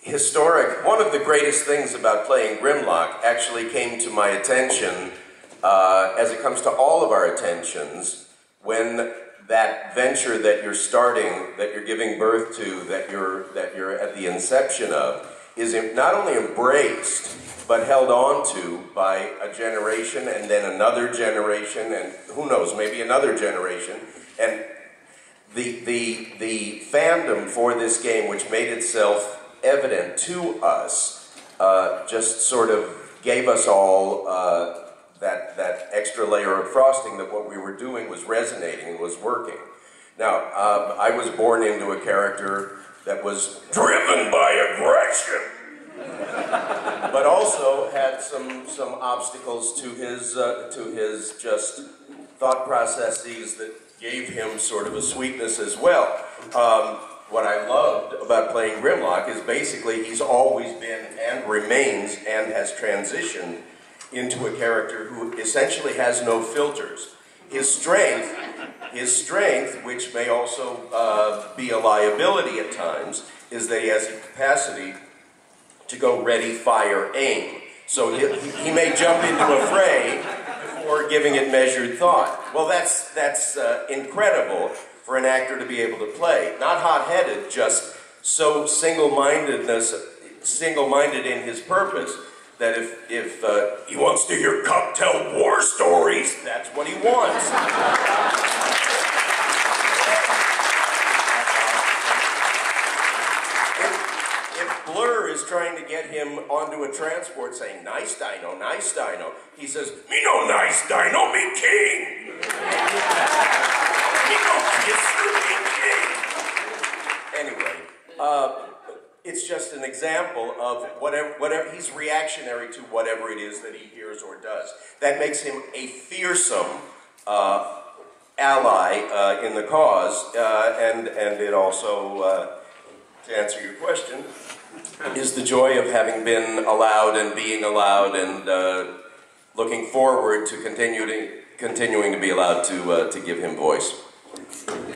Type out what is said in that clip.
historic, one of the greatest things about playing Grimlock actually came to my attention uh, as it comes to all of our attentions when that venture that you're starting, that you're giving birth to, that you're, that you're at the inception of, is not only embraced, but held on to by a generation and then another generation and who knows, maybe another generation. And the, the, the fandom for this game, which made itself evident to us, uh, just sort of gave us all uh, that, that extra layer of frosting that what we were doing was resonating and was working. Now, uh, I was born into a character that was driven by aggression, but also had some, some obstacles to his, uh, to his just thought processes that gave him sort of a sweetness as well. Um, what I loved about playing Grimlock is basically he's always been and remains and has transitioned into a character who essentially has no filters. His strength, his strength, which may also uh, be a liability at times, is that he has the capacity to go ready, fire, aim. So he, he may jump into a fray before giving it measured thought. Well, that's, that's uh, incredible for an actor to be able to play. Not hot-headed, just so single-mindedness, single-minded in his purpose that if, if uh, he wants to hear cocktail war stories, that's what he wants. if, Blur is trying to get him onto a transport saying, nice dino, nice dino, he says, me no nice dino, me king. Anyway, uh, it's just an example of whatever, whatever, he's reactionary to whatever it is that he hears or does. That makes him a fearsome uh, ally uh, in the cause, uh, and, and it also, uh, to answer your question, is the joy of having been allowed and being allowed and uh, looking forward to continuing, continuing to be allowed to, to give him voice.